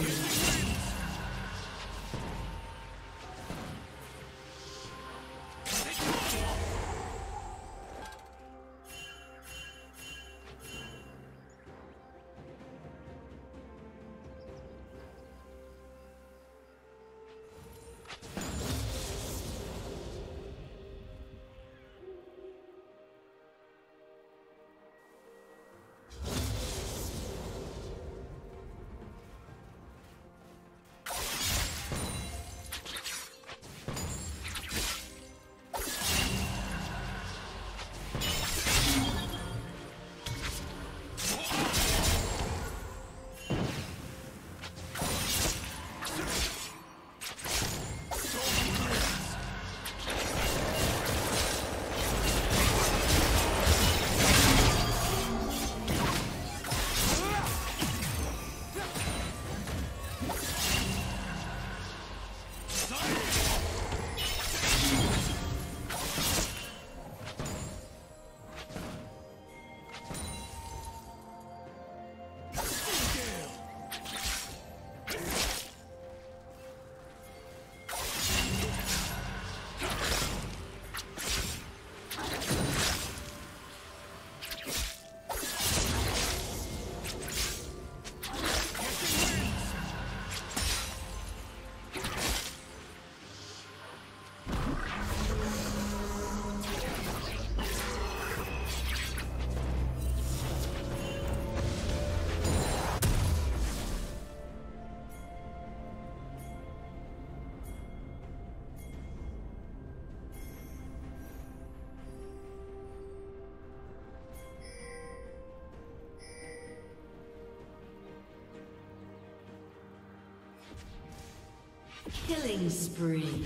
spree. Killing spree.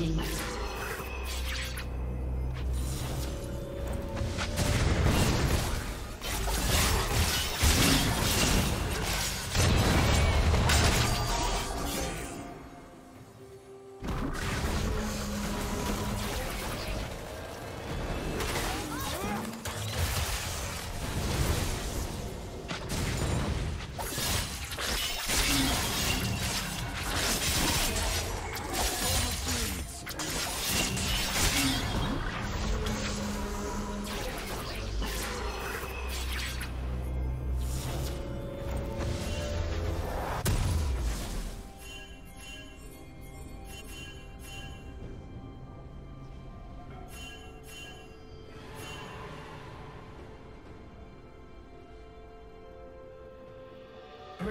Dominating.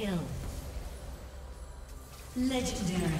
Kill. Legendary.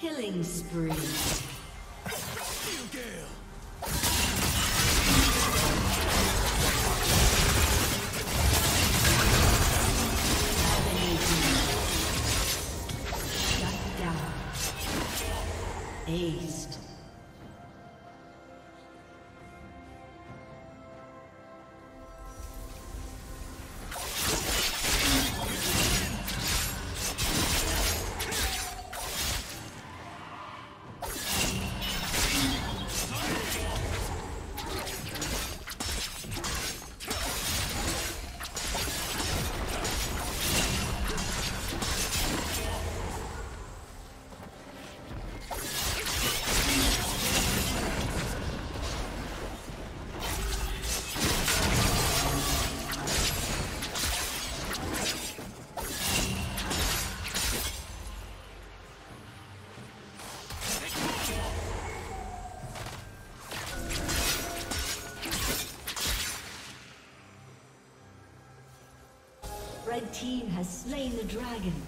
Killing spree. Aced. Dragon.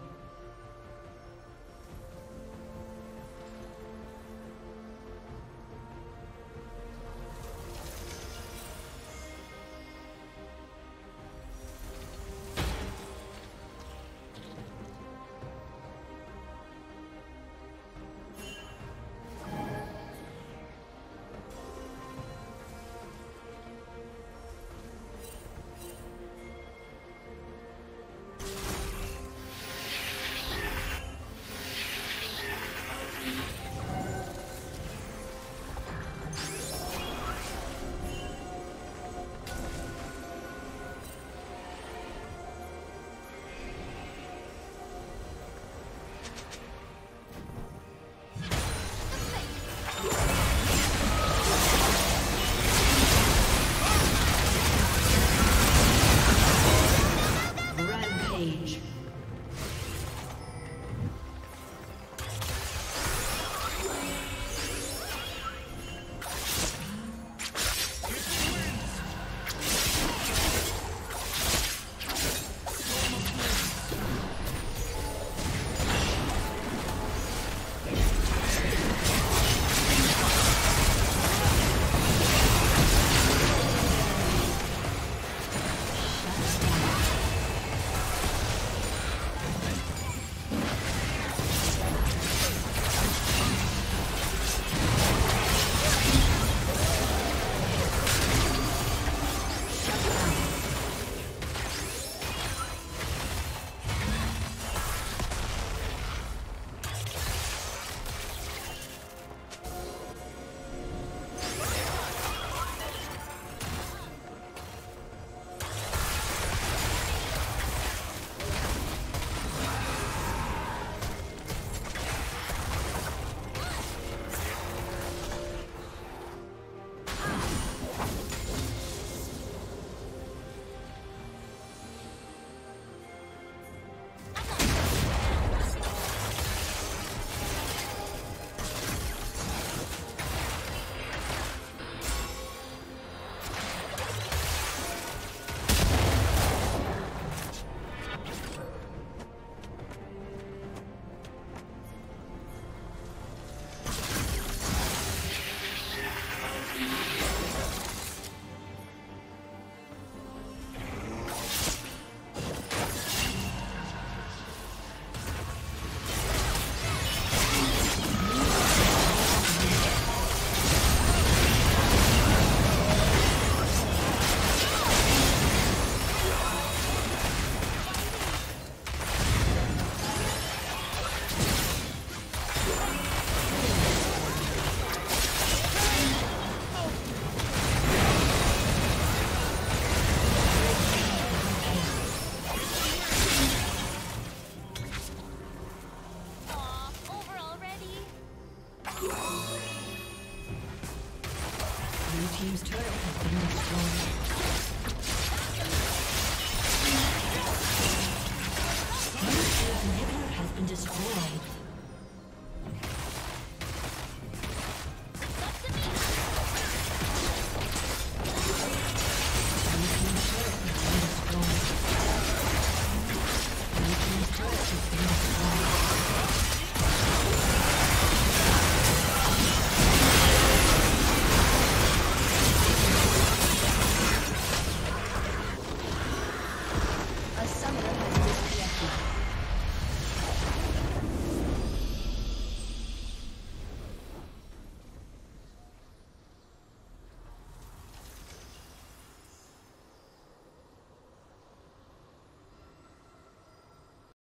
Destroyed.